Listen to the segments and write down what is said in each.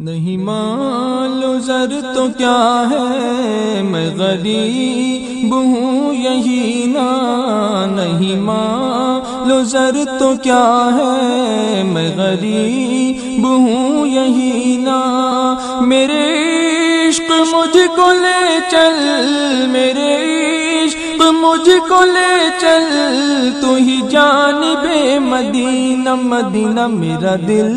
نہیں مال زر تو کیا ہے؟ میں غریب ہوں، یہی نا نہیں مال زر تو کیا ہے؟ میں غریب ہوں، یہی نا۔ میرے عشق مجھ کو لے چل، میرے مجھ کو لے چل، تو ہی جان بے مدینہ مدینہ میرا دل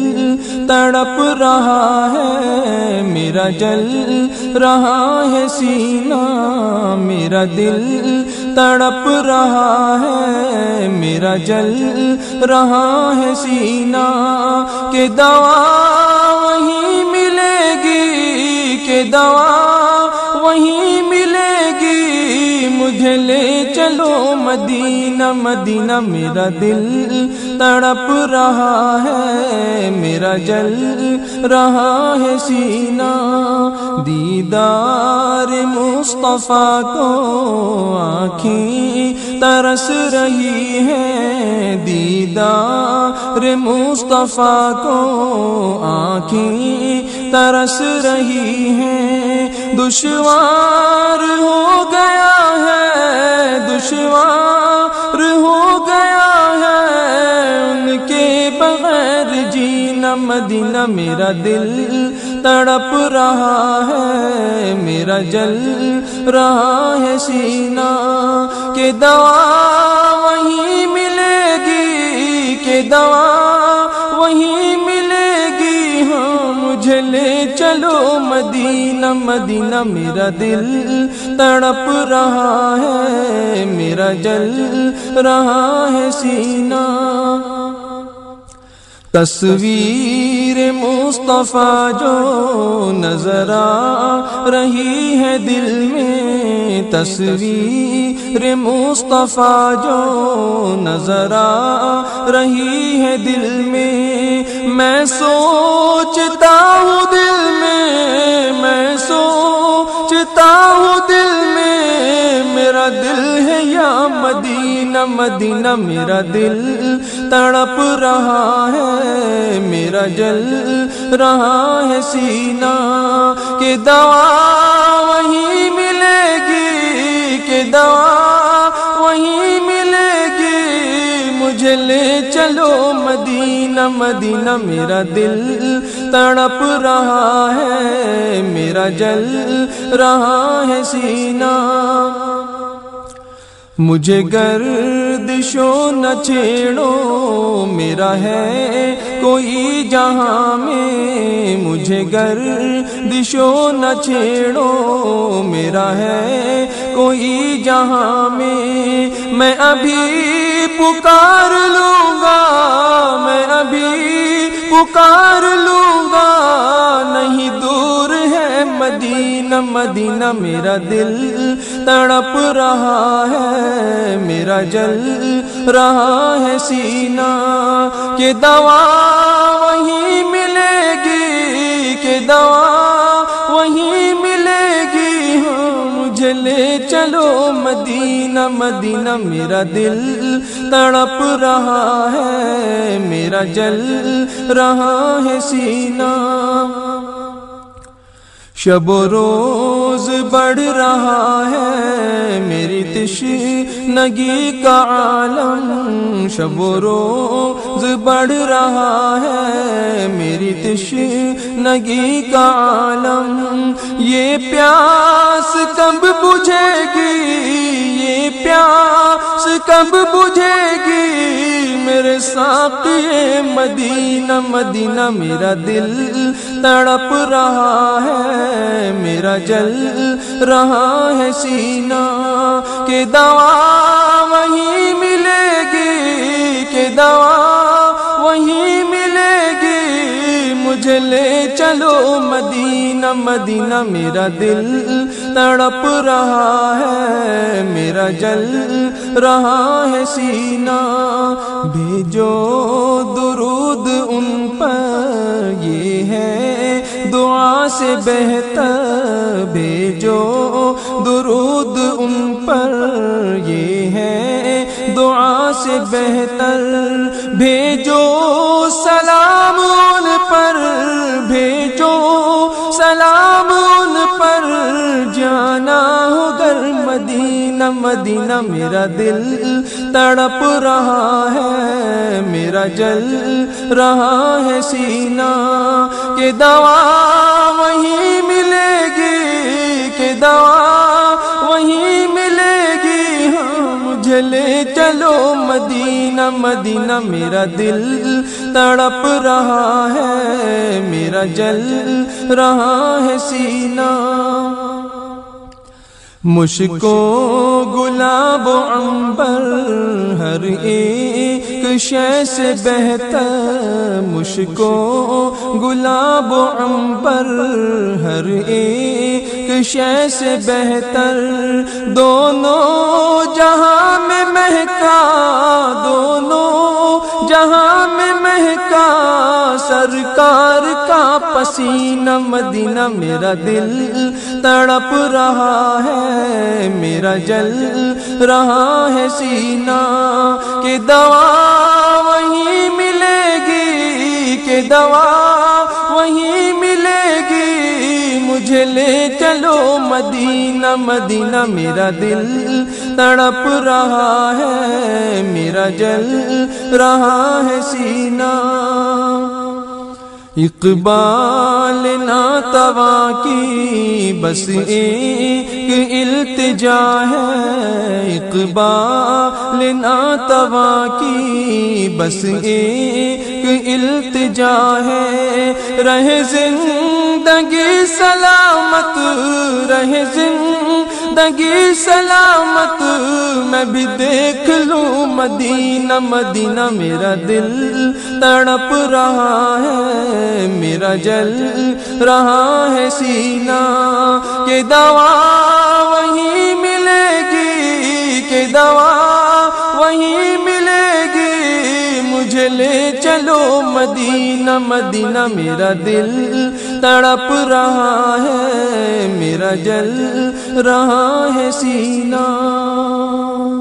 تڑپ رہا ہے، میرا جل رہا ہے، سینہ میرا دل تڑپ رہا ہے، میرا جل رہا ہے، سینہ کہ دوا وہیں ملے گی، کہ دوا مدینہ مدینہ میرا دل تڑپ رہا ہے، میرا جل رہا ہے سینہ۔ دیدار مصطفیٰ کو آنکھیں ترس رہی ہے۔ دیدار مصطفیٰ کو آنکھیں ترس رہی ہیں دشوار ہو گیا ہے دشوار ہو گیا ہے ان کے بغیر جینا مدینہ میرا دل تڑپ رہا ہے، میرا جل رہا ہے سینہ کہ دوا وہیں ملے گی، کہ دوا مجھے لے چلو مدینہ مدینہ میرا دل تڑپ رہا ہے، میرا جل رہا ہے سینہ۔ تصویر مصطفیٰ جو نظر آ رہی ہے دل میں، تصویر مصطفیٰ جو نظر آ رہی ہے دل میں۔ میں سوچتا ہوں دل میں میں سوچتا مدینہ مدینہ میرا دل تڑپ رہا ہے، میرا جل رہا ہے سینہ کہ دوا وہیں ملے گی، کہ دوا وہیں ملے گی، مجھے لے چلو مدینہ مدینہ میرا دل تڑپ رہا ہے، میرا جل رہا ہے سینہ مجھے گردشو نہ چھیڑو میرا ہے کوئی جہاں میں مجھے گردشو نہ چھیڑو میرا ہے کوئی جہاں میں میں ابھی پکار لوں گا میں ابھی پکار مدینہ میرا دل تڑپ رہا ہے، میرا جل رہا ہے سینہ۔ کہ دوا وہیں ملے گی، کہ دوا وہیں ملے گی مجھے لے چلو مدینہ مدینہ میرا دل تڑپ رہا ہے، میرا جل رہا ہے سینہ۔ شب و روز بڑھ رہا ہے میری تش نگی کا عالم شب و روز بڑھ رہا ہے میری تش نگی کا عالم یہ پیاس کب بجھے گی یہ پیاس کب بجھے گی میرے ساقی مدینہ مدینہ میرا دل تڑپ رہا ہے، میرا جل رہا ہے سینہ کہ دوا وہیں مدینہ مدینہ میرا دل تڑپ رہا ہے، میرا جل رہا ہے سینہ۔ بھیجو درود ان پر، یہ ہے دعا سے بہتر۔ بھیجو درود ان پر، یہ ہے دعا سے بہتر۔ بھیجو مدینہ میرا دل تڑپ رہا ہے، میرا جل رہا ہے سینہ۔ کہ دوا وہیں ملے گی، کہ دوا وہیں ملے گی۔ ہاں مجھے لے چلو مدینہ مدینہ میرا دل تڑپ رہا ہے، میرا جل رہا ہے سینہ۔ مشکو گلاب و عنبر، ہر ایک شے سے بہتر۔ مشکو گلاب و عنبر، ہر ایک شے سے بہتر۔ دونوں جہاں میں مہکا، دونوں جہاں میں مہکا سرکار کا پسینہ، مدینہ میرا دل تڑپ رہا ہے، میرا جل رہا ہے سینہ۔ کہ دوا وہیں ملے گی، کہ دوا وہیں ملے گی۔ مجھے لے چلو مدینہ مدینہ میرا دل تڑپ رہا ہے، میرا جل رہا ہے سینہ۔ اقبال ناتوا کی، بس ایک التجا ہے۔ اقبال ناتوا کی، بس ایک التجا ہے۔ رہ زندگی سلامت، رہ زندگی سلامت میں بھی دیکھ لوں مدینہ مدینہ میرا دل تڑپ رہا ہے، میرا جل رہا ہے سینہ۔ کہ دوا وہیں ملے گی، کہ دوا وہیں مجھے لے چلو مدینہ مدینہ میرا دل تڑپ رہا ہے، میرا جل رہا ہے سینہ۔